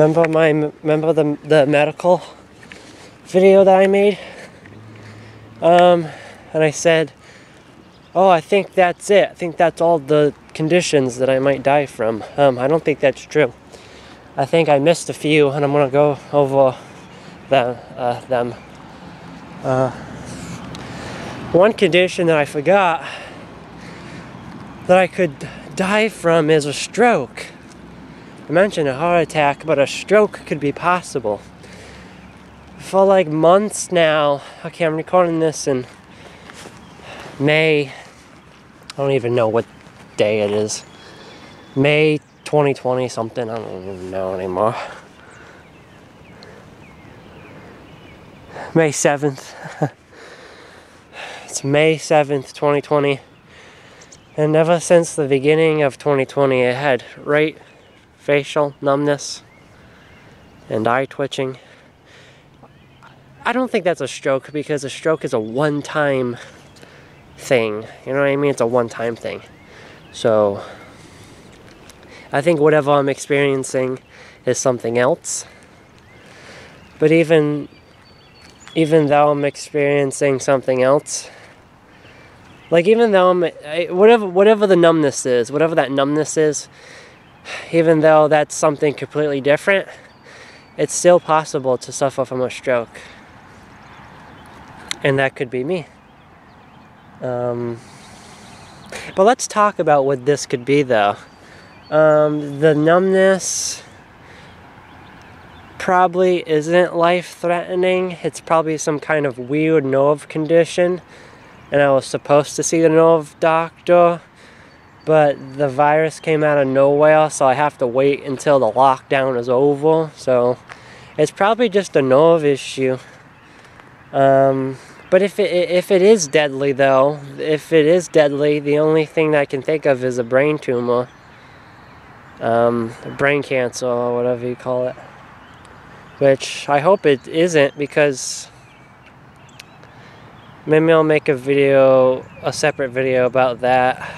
Remember my remember the the medical video that I made? Um, and I said, "Oh, I think that's it. I think that's all the conditions that I might die from." Um, I don't think that's true. I think I missed a few, and I'm gonna go over them. Uh, them. Uh, one condition that I forgot that I could die from is a stroke. I mentioned a heart attack, but a stroke could be possible. For like months now, okay, I'm recording this in May. I don't even know what day it is. May 2020 something, I don't even know anymore. May 7th. it's May 7th, 2020. And ever since the beginning of 2020, I had right facial numbness and eye twitching. I don't think that's a stroke because a stroke is a one time thing. You know what I mean? It's a one time thing. So I think whatever I'm experiencing is something else. But even even though I'm experiencing something else, like even though I'm whatever whatever the numbness is, whatever that numbness is, even though that's something completely different, it's still possible to suffer from a stroke. And that could be me. Um, but let's talk about what this could be, though. Um, the numbness probably isn't life threatening. It's probably some kind of weird nerve condition. And I was supposed to see the nerve doctor but the virus came out of nowhere, so I have to wait until the lockdown is over. So it's probably just a nerve issue. Um, but if it if it is deadly, though, if it is deadly, the only thing that I can think of is a brain tumor, um, brain cancer or whatever you call it. Which I hope it isn't because maybe I'll make a video, a separate video about that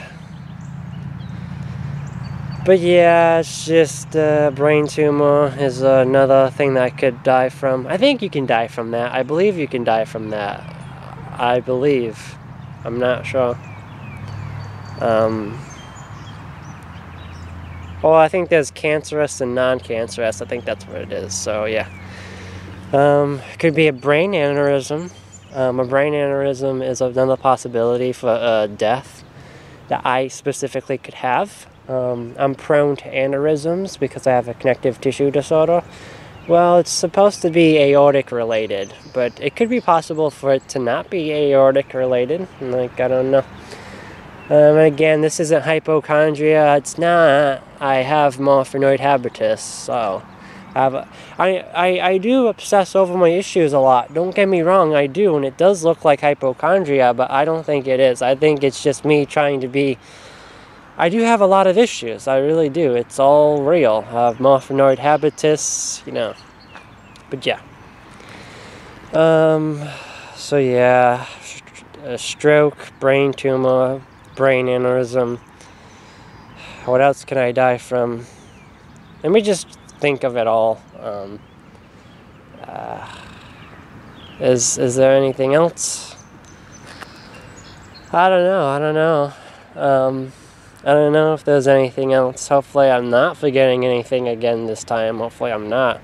but yeah, it's just uh, brain tumor is another thing that I could die from. I think you can die from that. I believe you can die from that. I believe. I'm not sure. Um, well, I think there's cancerous and non-cancerous. I think that's what it is. So yeah. Um, it could be a brain aneurysm. Um, a brain aneurysm is another possibility for uh, death that I specifically could have. Um, I'm prone to aneurysms because I have a connective tissue disorder. Well, it's supposed to be aortic related, but it could be possible for it to not be aortic related. Like, I don't know. Um, again, this isn't hypochondria. It's not. I have marfanoid habitus, so I, have a, I, I, I do obsess over my issues a lot. Don't get me wrong, I do, and it does look like hypochondria, but I don't think it is. I think it's just me trying to be I do have a lot of issues. I really do. It's all real. I have marfanoid habitus, you know. But yeah. Um, so yeah, a stroke, brain tumor, brain aneurysm. What else can I die from? Let me just think of it all. Um, uh, is is there anything else? I don't know. I don't know. Um, I don't know if there's anything else. Hopefully I'm not forgetting anything again this time. Hopefully I'm not.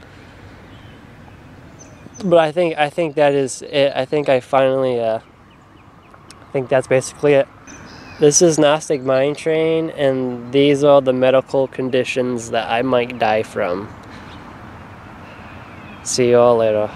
But I think I think that is it. I think I finally uh, I think that's basically it. This is Gnostic Mind Train and these are the medical conditions that I might die from. See you all later.